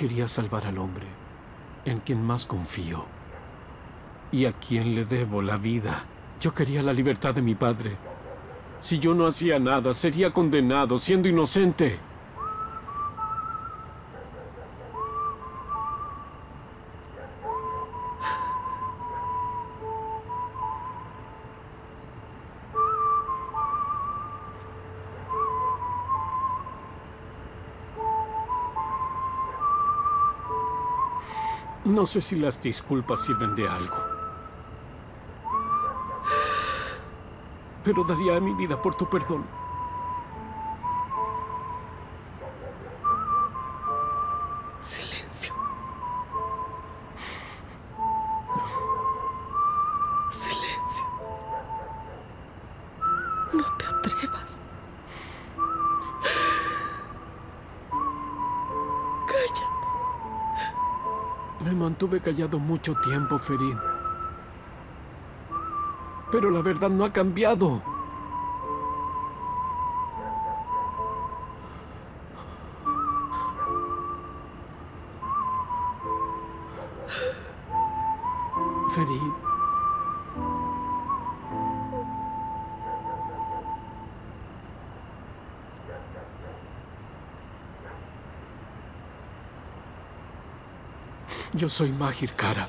Quería salvar al hombre en quien más confío y a quien le debo la vida. Yo quería la libertad de mi padre. Si yo no hacía nada, sería condenado siendo inocente. No sé si las disculpas sirven de algo. Pero daría mi vida por tu perdón. Me mantuve callado mucho tiempo, Ferid. Pero la verdad no ha cambiado. Ferid. Yo soy Mahir Kara.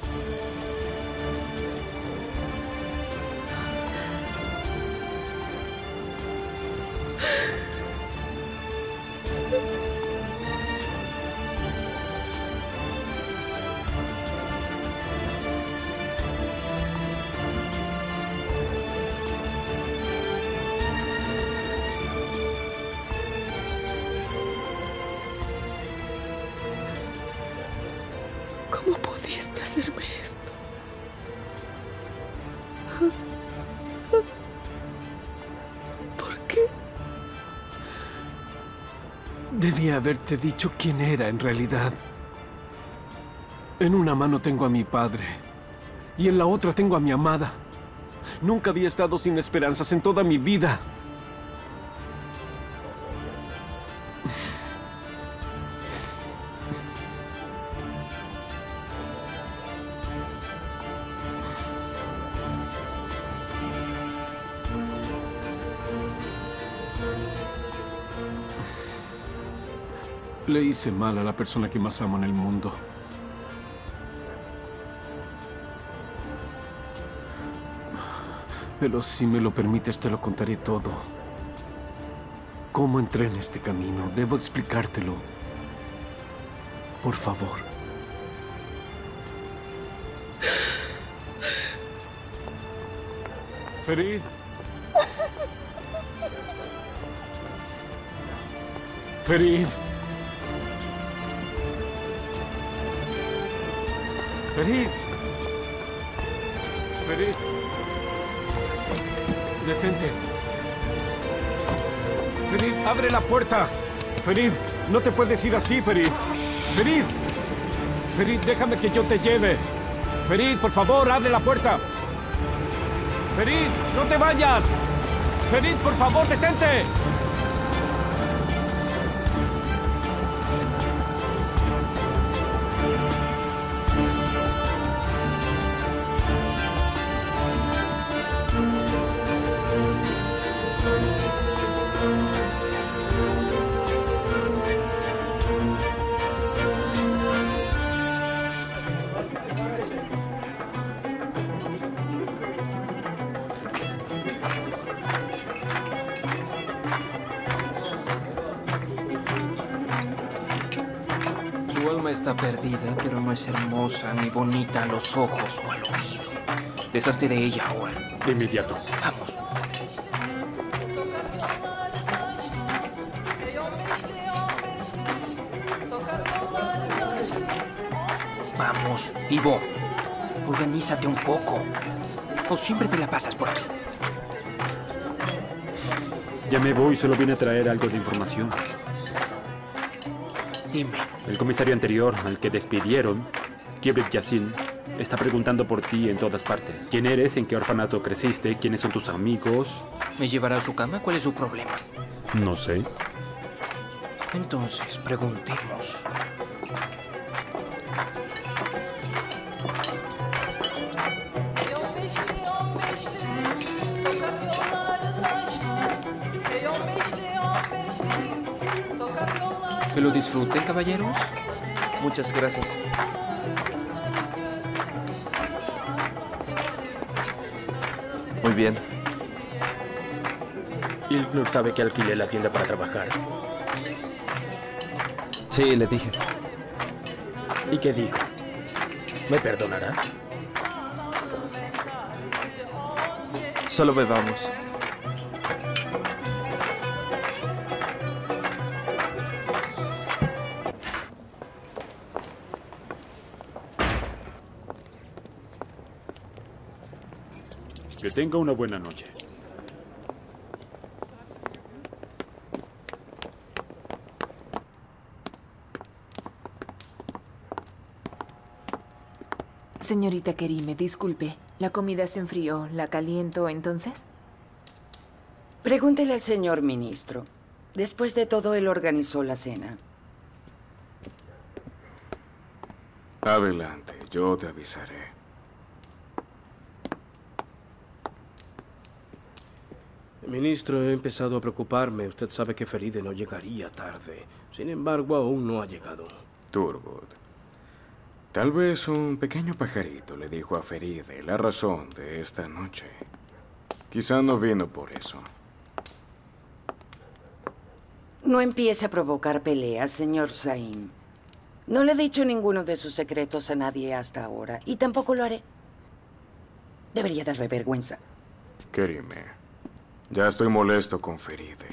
Haberte dicho quién era en realidad. En una mano tengo a mi padre y en la otra tengo a mi amada. Nunca había estado sin esperanzas en toda mi vida. Le hice mal a la persona que más amo en el mundo. Pero si me lo permites, te lo contaré todo. ¿Cómo entré en este camino? Debo explicártelo. Por favor. Ferid. Ferid. Ferid. Ferid. Detente. Ferid, abre la puerta. Ferid, no te puedes ir así, Ferid. Ferid. Ferid, déjame que yo te lleve. Ferid, por favor, abre la puerta. Ferid, no te vayas. Ferid, por favor, detente. No es hermosa ni bonita a los ojos o al oído. Deshazte de ella ahora. De inmediato. Vamos. Vamos, Ivo. Organízate un poco. O siempre te la pasas por aquí. Ya me voy, solo vine a traer algo de información. El comisario anterior, al que despidieron, Kiebret Yassin, está preguntando por ti en todas partes. ¿Quién eres? ¿En qué orfanato creciste? ¿Quiénes son tus amigos? ¿Me llevará a su cama? ¿Cuál es su problema? No sé. Entonces, preguntemos. Que lo disfruten, caballeros. Muchas gracias. Muy bien. Ilknur sabe que alquilé la tienda para trabajar. Sí, le dije. ¿Y qué dijo? ¿Me perdonará? Solo bebamos. Que tenga una buena noche. Señorita Kerime, disculpe. La comida se enfrió. ¿La caliento entonces? Pregúntele al señor ministro. Después de todo, él organizó la cena. Adelante, yo te avisaré. Ministro, he empezado a preocuparme. Usted sabe que Feride no llegaría tarde. Sin embargo, aún no ha llegado. Turgut. Tal vez un pequeño pajarito le dijo a Feride la razón de esta noche. Quizá no vino por eso. No empiece a provocar peleas, señor Zaim. No le he dicho ninguno de sus secretos a nadie hasta ahora, y tampoco lo haré. Debería darle vergüenza. Kerime, ya estoy molesto con Feride.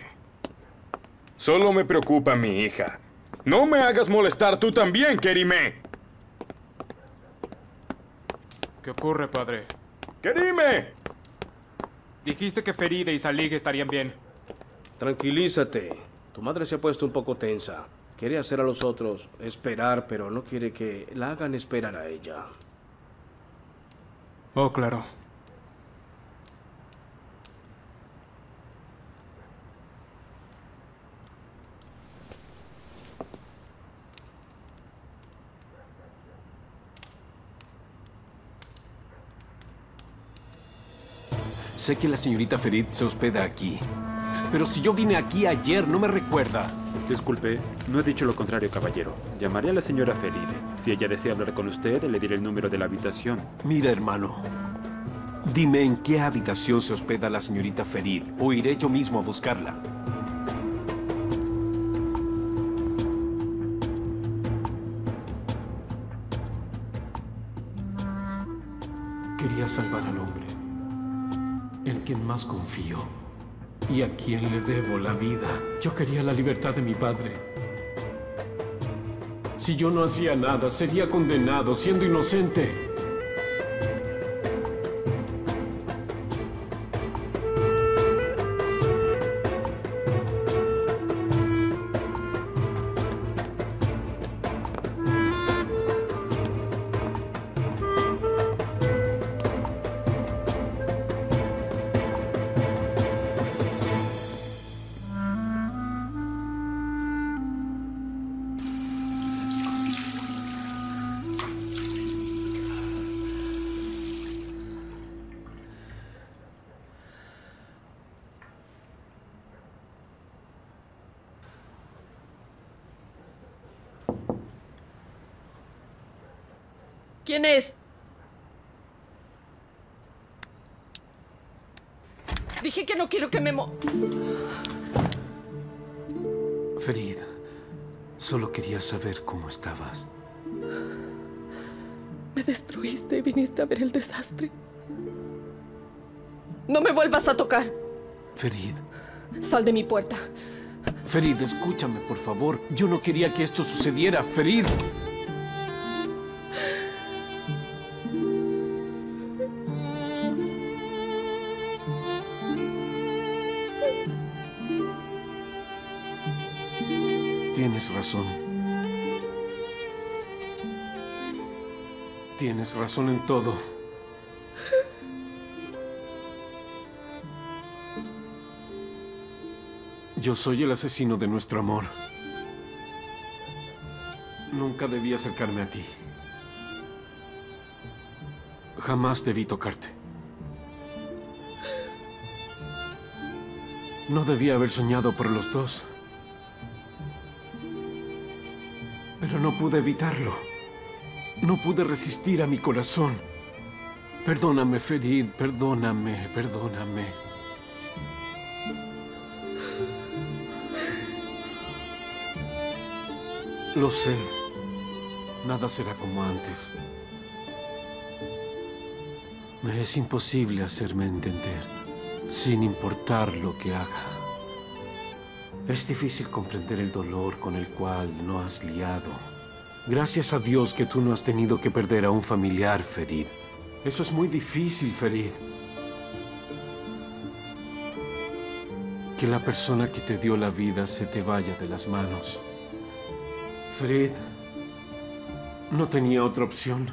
Solo me preocupa mi hija. No me hagas molestar tú también, Kerime. ¿Qué ocurre, padre? ¡Kerime! Dijiste que Feride y Salig estarían bien. Tranquilízate. Tu madre se ha puesto un poco tensa. Quiere hacer a los otros esperar, pero no quiere que la hagan esperar a ella. Oh, claro. Sé que la señorita Ferid se hospeda aquí. Pero si yo vine aquí ayer, ¿no me recuerda? Disculpe, no he dicho lo contrario, caballero. Llamaré a la señora Feride. Si ella desea hablar con usted, le diré el número de la habitación. Mira, hermano. Dime en qué habitación se hospeda la señorita Ferid, o iré yo mismo a buscarla. Quería salvar al hombre, en quien más confío y a quien le debo la vida. Yo quería la libertad de mi padre. Si yo no hacía nada, sería condenado siendo inocente. ¿Quién es? Dije que no quiero que me mo... Ferid, solo quería saber cómo estabas. Me destruiste y viniste a ver el desastre. No me vuelvas a tocar. Ferid, Sal de mi puerta. Ferid, escúchame, por favor. Yo no quería que esto sucediera, Ferid. Tienes razón en todo. Yo soy el asesino de nuestro amor. Nunca debí acercarme a ti. Jamás debí tocarte. No debía haber soñado por los dos. No pude evitarlo. No pude resistir a mi corazón. Perdóname, Ferid, perdóname, perdóname. Lo sé. Nada será como antes. Me es imposible hacerme entender, sin importar lo que haga. Es difícil comprender el dolor con el cual no has liado. Gracias a Dios que tú no has tenido que perder a un familiar, Ferid. Eso es muy difícil, Ferid. Que la persona que te dio la vida se te vaya de las manos. Ferid, no tenía otra opción.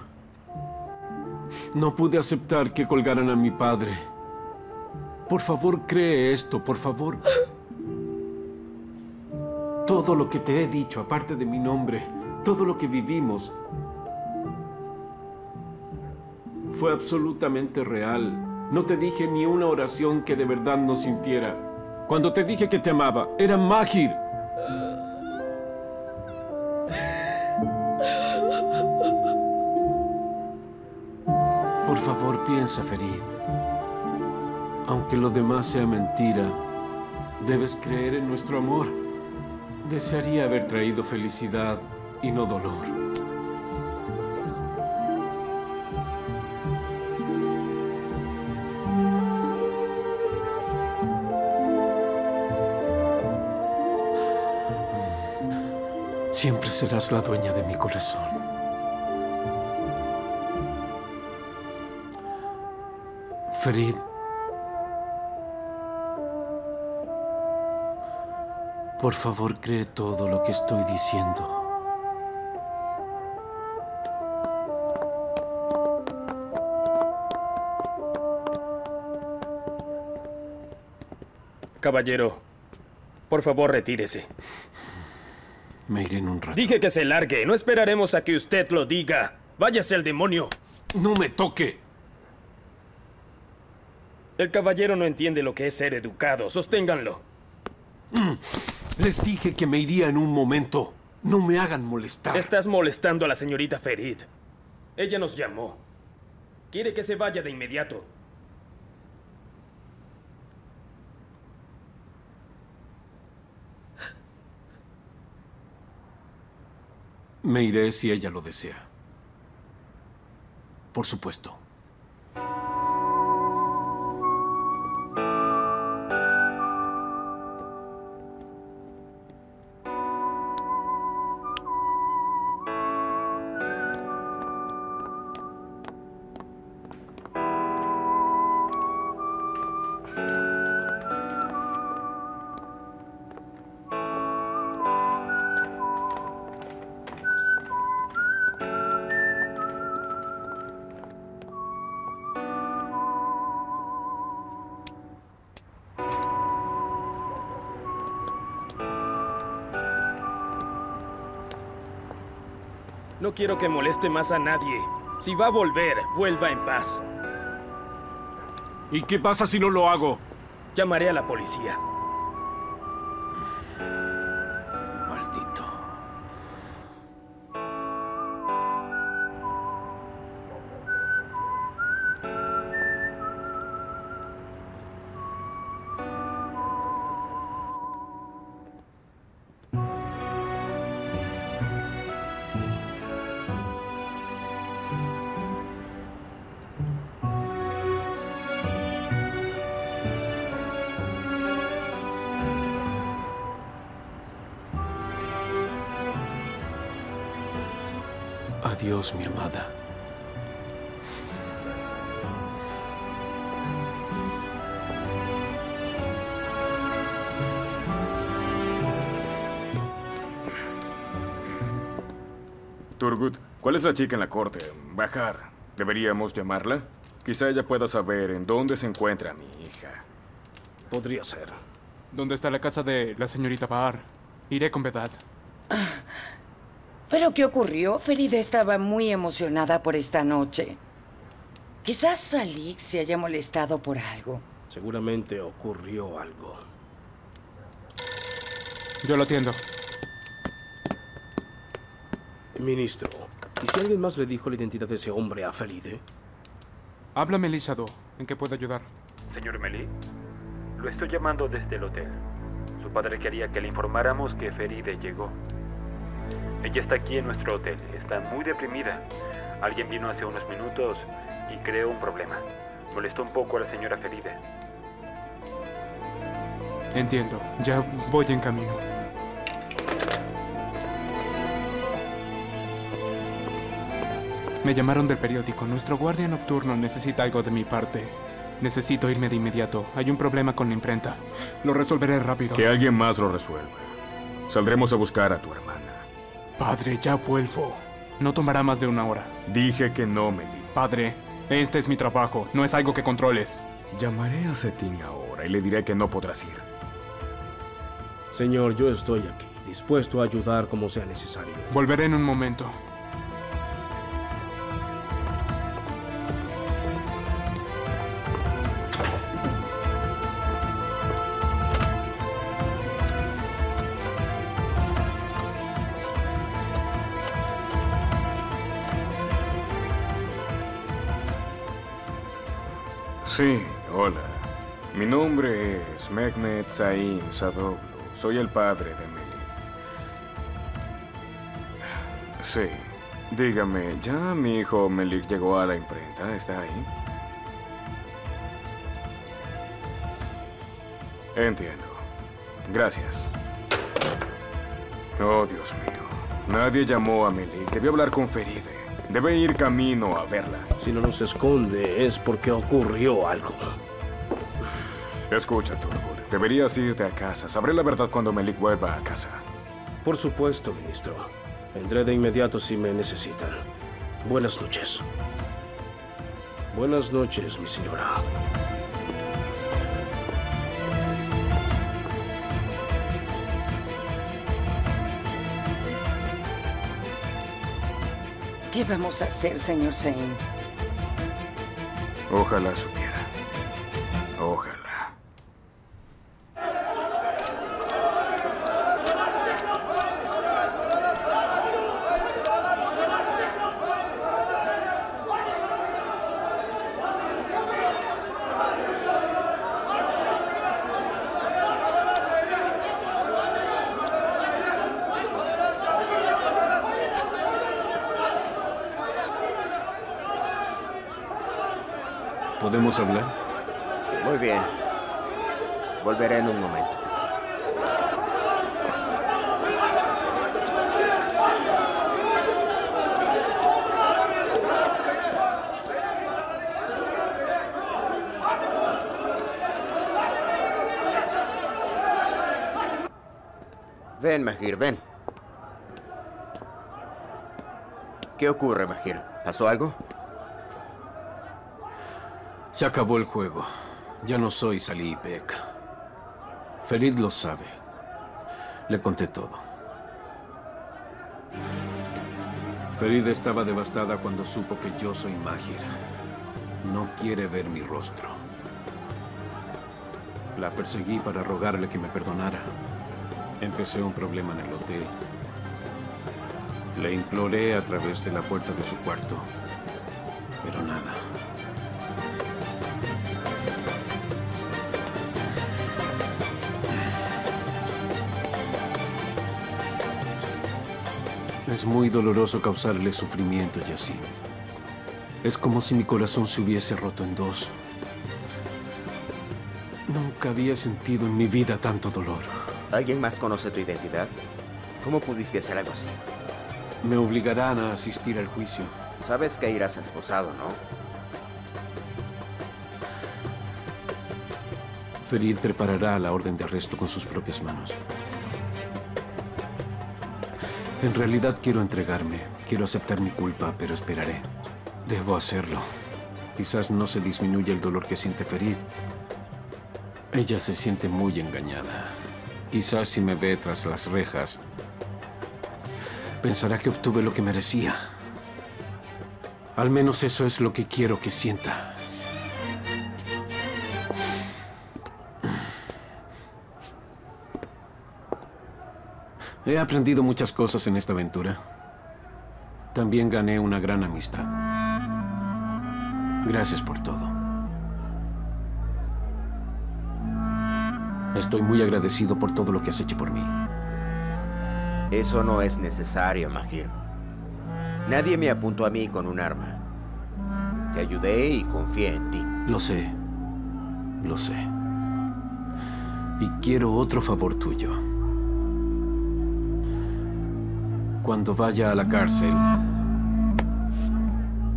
No pude aceptar que colgaran a mi padre. Por favor, cree esto, por favor. Todo lo que te he dicho, aparte de mi nombre, todo lo que vivimos, fue absolutamente real. No te dije ni una oración que de verdad no sintiera. Cuando te dije que te amaba, era Mahir. Por favor, piensa, Ferid. Aunque lo demás sea mentira, debes creer en nuestro amor. Desearía haber traído felicidad y no dolor. Siempre serás la dueña de mi corazón. Ferid. Por favor, cree todo lo que estoy diciendo. Caballero, por favor retírese. Me iré en un rato. Dije que se largue. No esperaremos a que usted lo diga. Váyase al demonio. No me toque. El caballero no entiende lo que es ser educado. Sosténganlo. Mm. Les dije que me iría en un momento. No me hagan molestar. Estás molestando a la señorita Ferid. Ella nos llamó. Quiere que se vaya de inmediato. Me iré si ella lo desea. Por supuesto. Quiero que moleste más a nadie. Si va a volver, vuelva en paz. ¿Y qué pasa si no lo hago? Llamaré a la policía. Adiós, mi amada. Turgut, ¿cuál es la chica en la corte? Bajar. ¿Deberíamos llamarla? Quizá ella pueda saber en dónde se encuentra mi hija. Podría ser. ¿Dónde está la casa de la señorita Bahar? Iré con Vedad. ¿Pero qué ocurrió? Ferida estaba muy emocionada por esta noche. Quizás Salik se haya molestado por algo. Seguramente ocurrió algo. Yo lo atiendo. Ministro, ¿y si alguien más le dijo la identidad de ese hombre a Feride? Háblame, Lisado. ¿En qué puedo ayudar? Señor Meli, lo estoy llamando desde el hotel. Su padre quería que le informáramos que Feride llegó. Ella está aquí en nuestro hotel. Está muy deprimida. Alguien vino hace unos minutos y creó un problema. Molestó un poco a la señora Feride. Entiendo. Ya voy en camino. Me llamaron del periódico. Nuestro guardia nocturno necesita algo de mi parte. Necesito irme de inmediato. Hay un problema con la imprenta. Lo resolveré rápido. Que alguien más lo resuelva. Saldremos a buscar a tu hermana. Padre, ya vuelvo. No tomará más de una hora. Dije que no, Meli. Padre, este es mi trabajo. No es algo que controles. Llamaré a Cetín ahora y le diré que no podrás ir. Señor, yo estoy aquí, dispuesto a ayudar como sea necesario. Volveré en un momento. Mi nombre es Mehmet Zaim Sadoglu. Soy el padre de Meli. Sí, dígame, ¿ya mi hijo Melik llegó a la imprenta? ¿Está ahí? Entiendo. Gracias. Oh, Dios mío. Nadie llamó a Melik. Debió hablar con Feride. Debe ir camino a verla. Si no nos esconde es porque ocurrió algo. Escucha, Turgut. Deberías irte a casa. Sabré la verdad cuando Melik vuelva a casa. Por supuesto, ministro. Vendré de inmediato si me necesitan. Buenas noches. Buenas noches, mi señora. ¿Qué vamos a hacer, señor Zain? Ojalá supiera. Ojalá. Muy bien. Volveré en un momento. Ven, Mahir, ven. ¿Qué ocurre, Mahir? ¿Pasó algo? Se acabó el juego. Ya no soy Salih Ipek. Ferid lo sabe. Le conté todo. Ferid estaba devastada cuando supo que yo soy Mahir. No quiere ver mi rostro. La perseguí para rogarle que me perdonara. Empecé un problema en el hotel. Le imploré a través de la puerta de su cuarto. Es muy doloroso causarle sufrimiento, Yacine. Es como si mi corazón se hubiese roto en dos. Nunca había sentido en mi vida tanto dolor. ¿Alguien más conoce tu identidad? ¿Cómo pudiste hacer algo así? Me obligarán a asistir al juicio. Sabes que irás esposado, ¿no? Ferid preparará la orden de arresto con sus propias manos. En realidad quiero entregarme. Quiero aceptar mi culpa, pero esperaré. Debo hacerlo. Quizás no se disminuya el dolor que siente Ferid. Ella se siente muy engañada. Quizás si me ve tras las rejas, pensará que obtuve lo que merecía. Al menos eso es lo que quiero que sienta. He aprendido muchas cosas en esta aventura. También gané una gran amistad. Gracias por todo. Estoy muy agradecido por todo lo que has hecho por mí. Eso no es necesario, Mahir. Nadie me apuntó a mí con un arma. Te ayudé y confié en ti. Lo sé. Lo sé. Y quiero otro favor tuyo. Cuando vaya a la cárcel,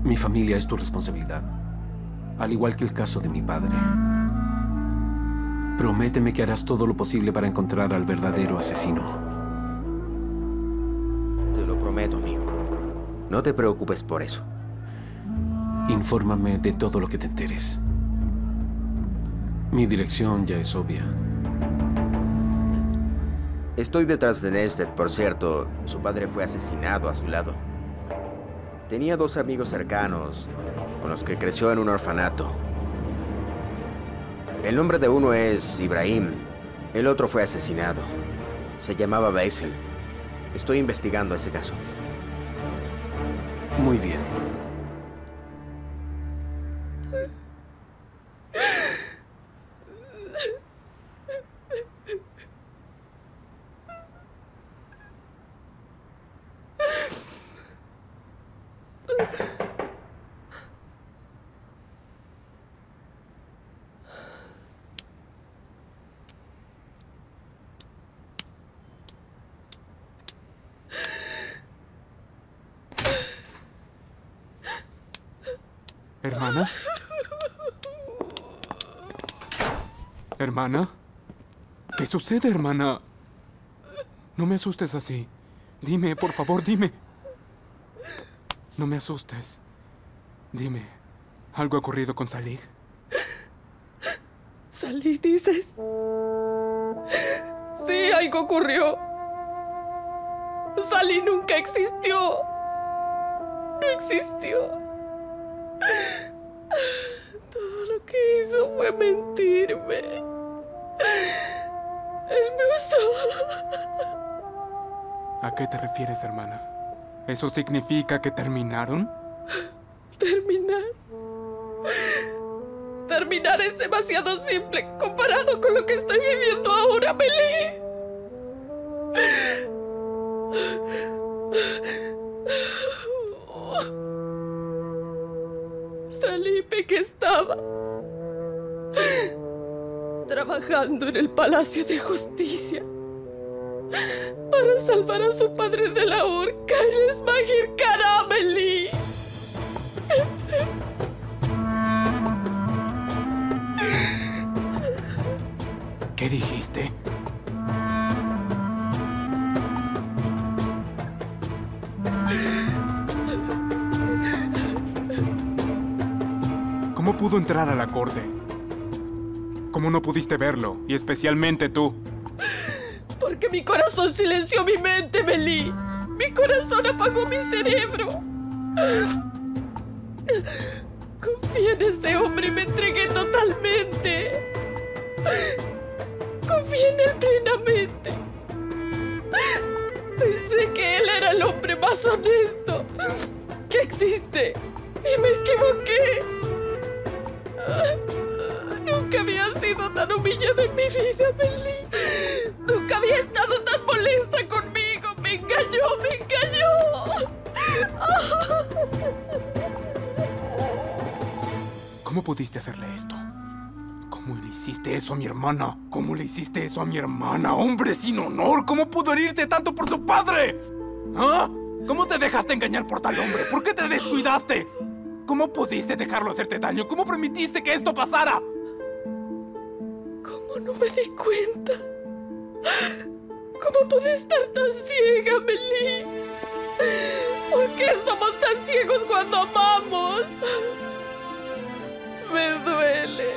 mi familia es tu responsabilidad, al igual que el caso de mi padre. Prométeme que harás todo lo posible para encontrar al verdadero asesino. Te lo prometo, amigo. No te preocupes por eso. Infórmame de todo lo que te enteres. Mi dirección ya es obvia. Estoy detrás de Nested, por cierto. Su padre fue asesinado a su lado. Tenía dos amigos cercanos con los que creció en un orfanato. El nombre de uno es Ibrahim. El otro fue asesinado. Se llamaba Basil. Estoy investigando ese caso. Muy bien. ¿Hermana? ¿Hermana? ¿Qué sucede, hermana? No me asustes así. Dime, por favor, dime. No me asustes. Dime, ¿algo ha ocurrido con Salih? Salí, dices. Sí, algo ocurrió. Salí nunca existió. No existió. Todo lo que hizo fue mentirme. Él me usó. ¿A qué te refieres, hermana? ¿Eso significa que terminaron? Terminar. Terminar es demasiado simple comparado con lo que estoy viviendo ahora, Meli. Felipe que estaba trabajando en el Palacio de Justicia para salvar a su padre de la horca. Él es Magir Carameli. ¿Qué dijiste? ¿Cómo pudo entrar a la corte? ¿Cómo no pudiste verlo? Y especialmente tú. Porque mi corazón silenció mi mente, Meli. Mi corazón apagó mi cerebro. Confié en ese hombre y me entregué totalmente. Confié en él plenamente. Pensé que él era el hombre más honesto que existe. Y me equivoqué. Nunca había sido tan humillada en mi vida, Meli. Nunca había estado tan molesta conmigo. Me engañó, me engañó. ¿Cómo pudiste hacerle esto? ¿Cómo le hiciste eso a mi hermana? ¿Cómo le hiciste eso a mi hermana? ¡Hombre sin honor! ¿Cómo pudo herirte tanto por su padre? ¿Ah? ¿Cómo te dejaste engañar por tal hombre? ¿Por qué te descuidaste? ¿Cómo pudiste dejarlo hacerte daño? ¿Cómo permitiste que esto pasara? ¿Cómo no me di cuenta? ¿Cómo pude estar tan ciega, Meli? ¿Por qué somos tan ciegos cuando amamos? Me duele.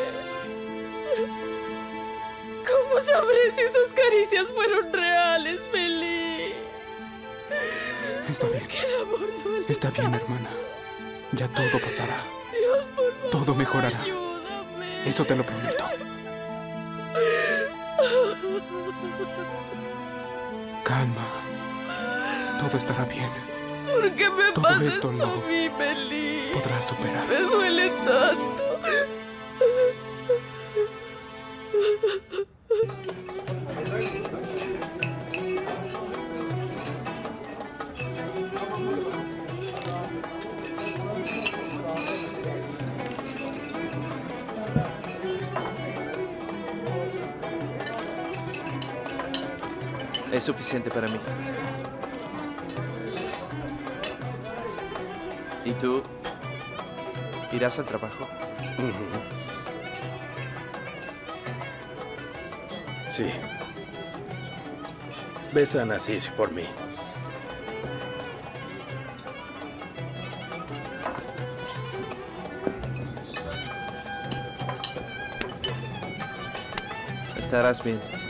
¿Cómo sabré si sus caricias fueron reales, Meli? Está bien. El amor duele Está bien, hermana. Ya todo pasará. Dios, por favor, Todo mejorará. ayúdame. Eso te lo prometo. Calma. Todo estará bien. ¿Por qué me Todo pasa esto esto lo a mí, Meli? podrás superar. Me duele tanto. Es suficiente para mí. ¿Y tú? ¿Irás al trabajo? Sí. Besa a Nasis por mí. Estarás bien.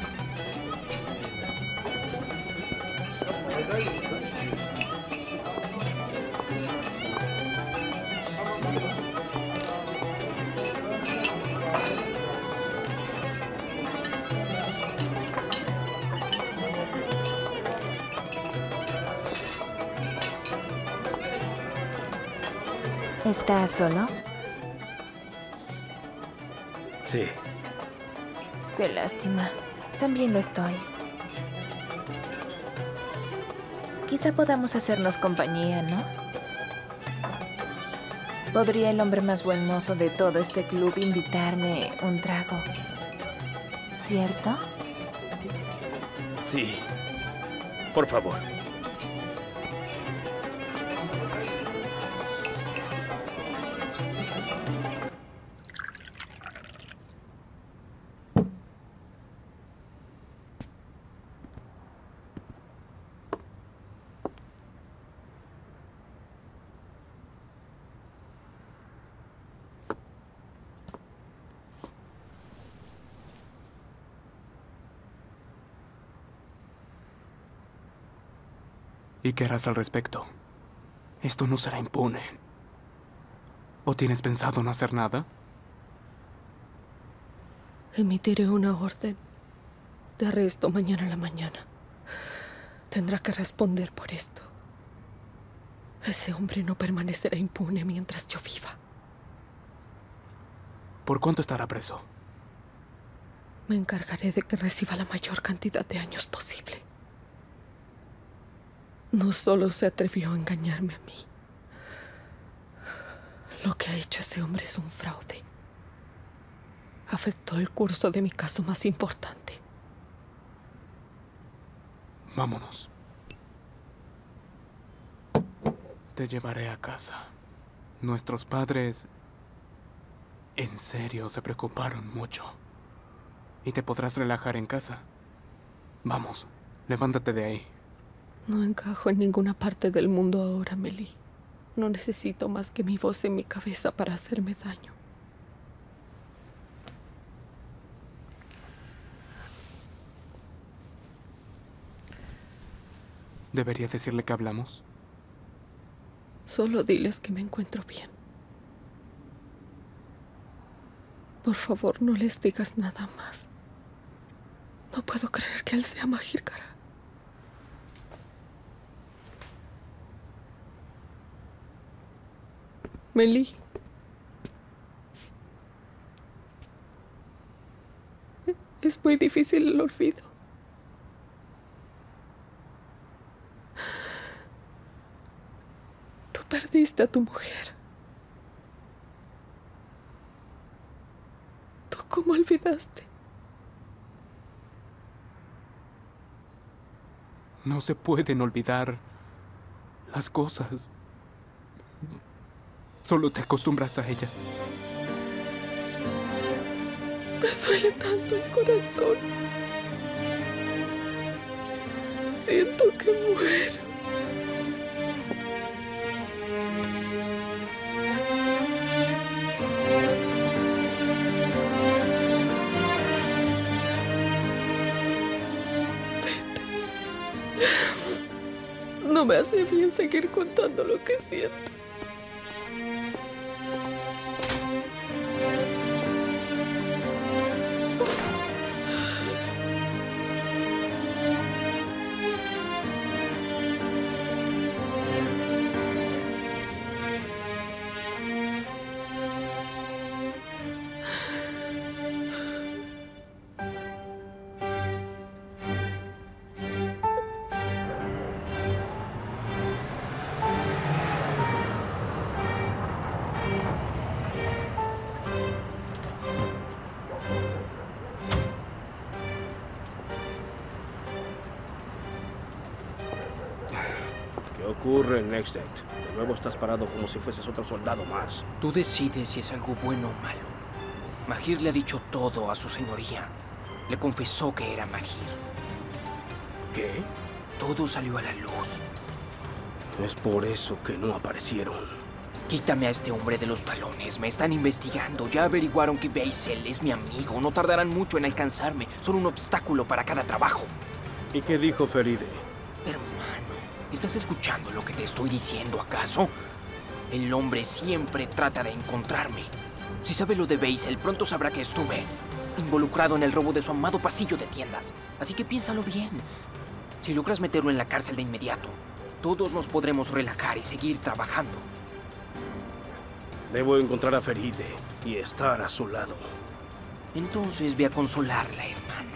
¿Estás solo? Sí. Qué lástima. También lo estoy. Quizá podamos hacernos compañía, ¿no? ¿Podría el hombre más buen mozo de todo este club invitarme un trago? ¿Cierto? Sí. Por favor. ¿Y qué harás al respecto? Esto no será impune. ¿O tienes pensado no hacer nada? Emitiré una orden de arresto mañana a la mañana. Tendrá que responder por esto. Ese hombre no permanecerá impune mientras yo viva. ¿Por cuánto estará preso? Me encargaré de que reciba la mayor cantidad de años posible. No solo se atrevió a engañarme a mí. Lo que ha hecho ese hombre es un fraude. Afectó el curso de mi caso más importante. Vámonos. Te llevaré a casa. Nuestros padres en serio se preocuparon mucho. Y te podrás relajar en casa. Vamos, levántate de ahí. No encajo en ninguna parte del mundo ahora, Meli. No necesito más que mi voz en mi cabeza para hacerme daño. ¿Debería decirle que hablamos? Solo diles que me encuentro bien. Por favor, no les digas nada más. No puedo creer que él sea Mahirkara. Meli. Es muy difícil el olvido. Tú perdiste a tu mujer. ¿Tú cómo olvidaste? No se pueden olvidar las cosas. Solo te acostumbras a ellas. Me duele tanto el corazón. Siento que muero. No me hace bien seguir contando lo que siento. De nuevo estás parado como si fueses otro soldado más. Tú decides si es algo bueno o malo. Magir le ha dicho todo a su señoría. Le confesó que era Magir. ¿Qué? Todo salió a la luz. Es por eso que no aparecieron. Quítame a este hombre de los talones. Me están investigando. Ya averiguaron que Basil es mi amigo. No tardarán mucho en alcanzarme. Son un obstáculo para cada trabajo. ¿Y qué dijo Feride? ¿Estás escuchando lo que te estoy diciendo, acaso? El hombre siempre trata de encontrarme. Si sabe lo de Basil, pronto sabrá que estuve involucrado en el robo de su amado pasillo de tiendas. Así que piénsalo bien. Si logras meterlo en la cárcel de inmediato, todos nos podremos relajar y seguir trabajando. Debo encontrar a Feride y estar a su lado. Entonces ve a consolarla, hermano.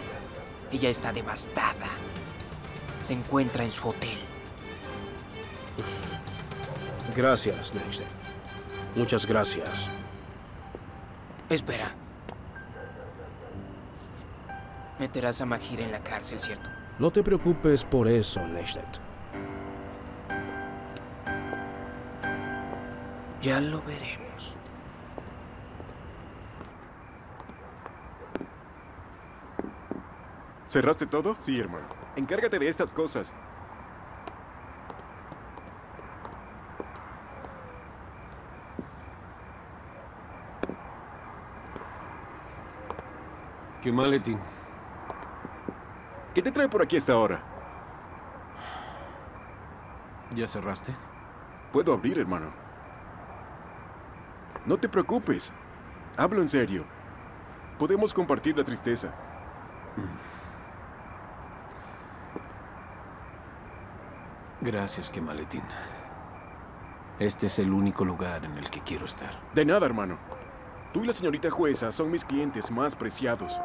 Ella está devastada. Se encuentra en su hotel. Gracias, Nexter. Muchas gracias. Espera. Meterás a Magir en la cárcel, ¿cierto? No te preocupes por eso, Nextet. Ya lo veremos. ¿Cerraste todo? Sí, hermano. Encárgate de estas cosas. ¿Qué maletín? ¿Qué te trae por aquí hasta ahora? ¿Ya cerraste? Puedo abrir, hermano. No te preocupes. Hablo en serio. Podemos compartir la tristeza. Gracias, qué maletín. Este es el único lugar en el que quiero estar. De nada, hermano. Tú y la señorita jueza son mis clientes más preciados.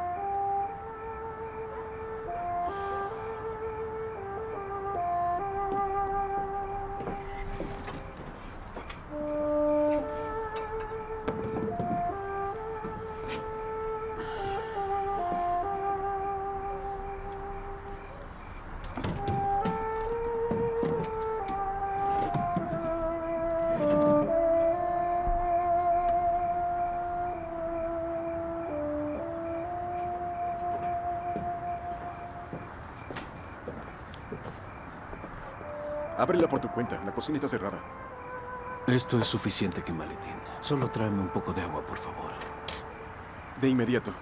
La cocina está cerrada. Esto es suficiente, que maletín. Solo tráeme un poco de agua, por favor. De inmediato.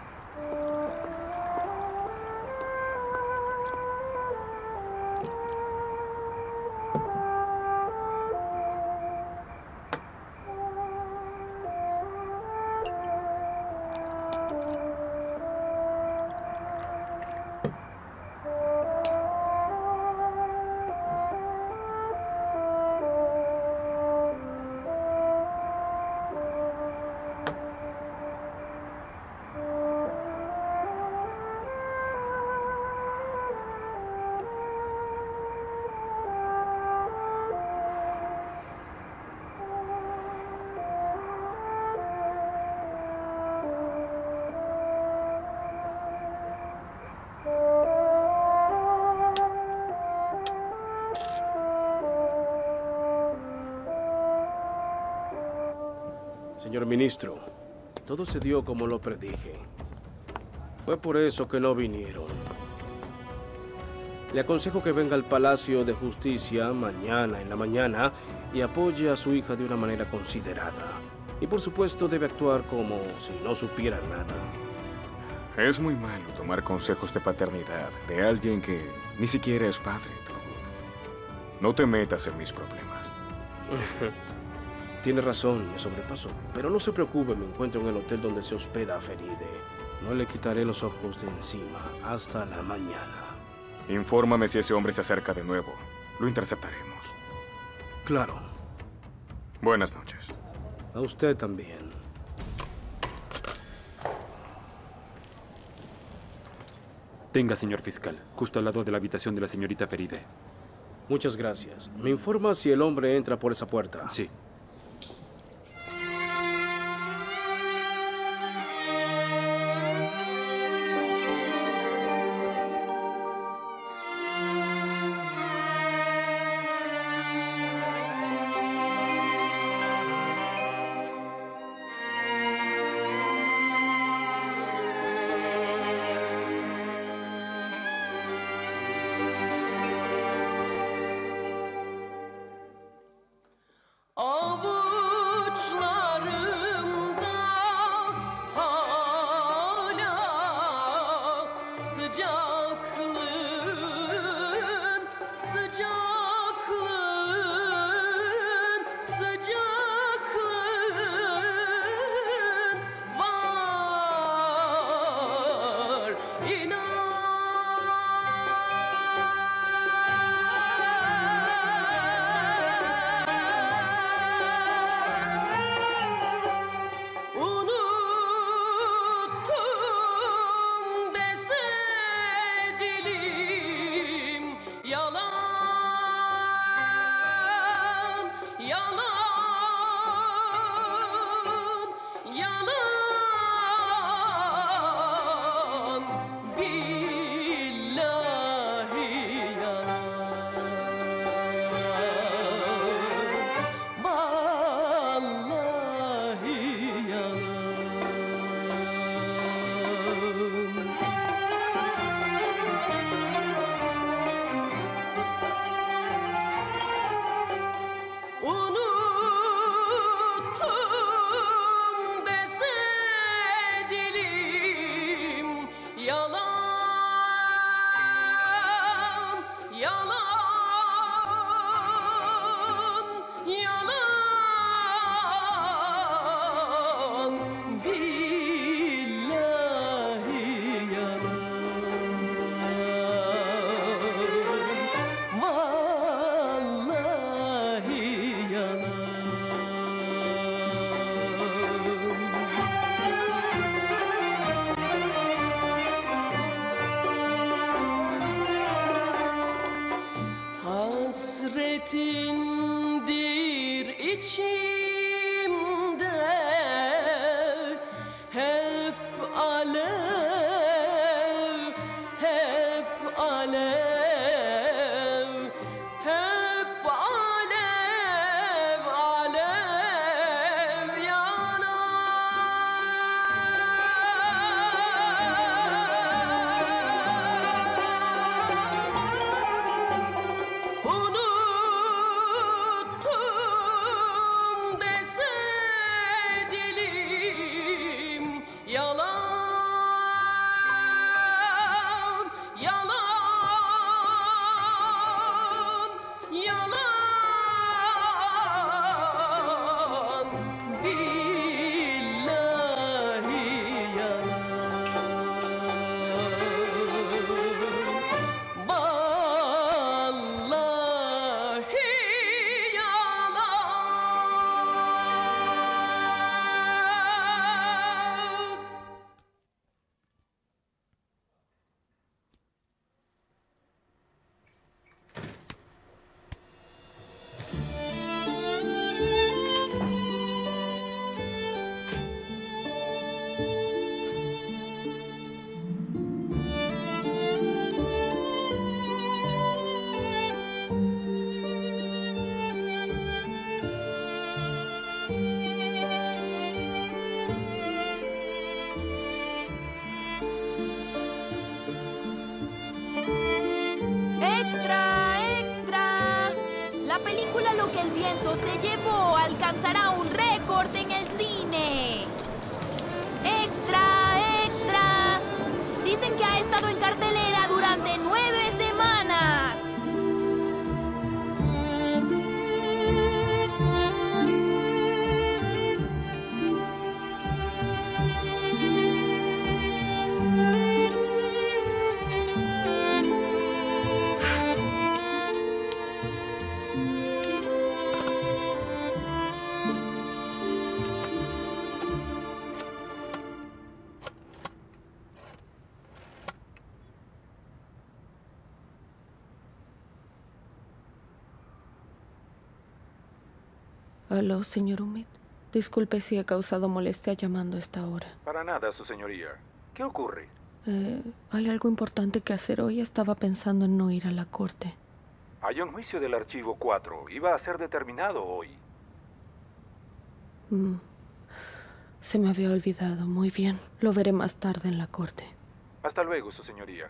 Señor ministro, todo se dio como lo predije. Fue por eso que no vinieron. Le aconsejo que venga al Palacio de Justicia mañana en la mañana y apoye a su hija de una manera considerada. Y por supuesto debe actuar como si no supiera nada. Es muy malo tomar consejos de paternidad de alguien que ni siquiera es padre, Turgut. No te metas en mis problemas. Tiene razón, me sobrepaso. Pero no se preocupe, me encuentro en el hotel donde se hospeda Feride. No le quitaré los ojos de encima hasta la mañana. Infórmame si ese hombre se acerca de nuevo. Lo interceptaremos. Claro. Buenas noches. A usted también. Tenga, señor fiscal, justo al lado de la habitación de la señorita Feride. Muchas gracias. ¿Me informa si el hombre entra por esa puerta? Sí. Que el viento se llevó alcanzará Aló, señor Umid. Disculpe si he causado molestia llamando a esta hora. Para nada, su señoría. ¿Qué ocurre? Eh, hay algo importante que hacer hoy. Estaba pensando en no ir a la corte. Hay un juicio del archivo 4. Iba a ser determinado hoy. Mm. Se me había olvidado. Muy bien. Lo veré más tarde en la corte. Hasta luego, su señoría.